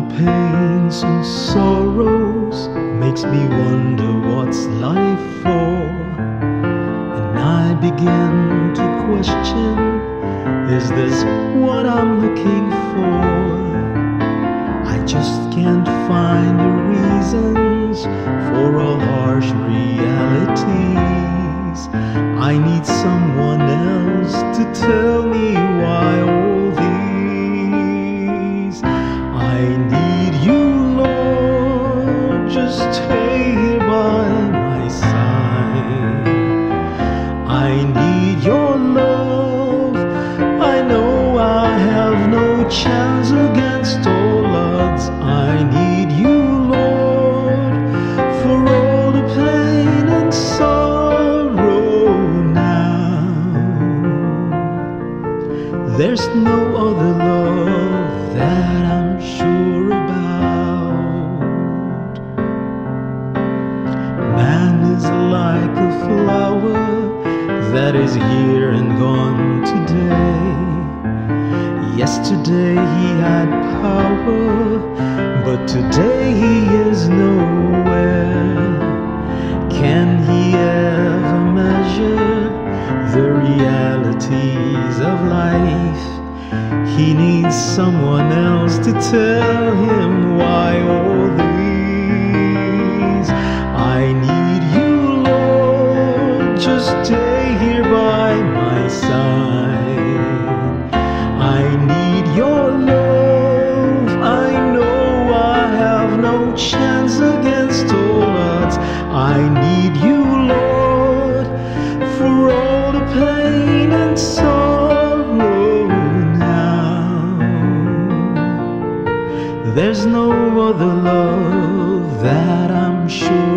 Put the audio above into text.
the pains and sorrows makes me wonder what's life for. And I begin to question is this what I'm looking for? I just can't find the reasons for all harsh realities. I need someone else. There's no other love that I'm sure about. Man is like a flower that is here and gone today. Yesterday he had power, but today he is nowhere. Can he ever He needs someone else to tell him why all these. I need you, Lord, just stay here by my side. I need your love. I know I have no chance against all odds. I need you, There's no other love that I'm sure.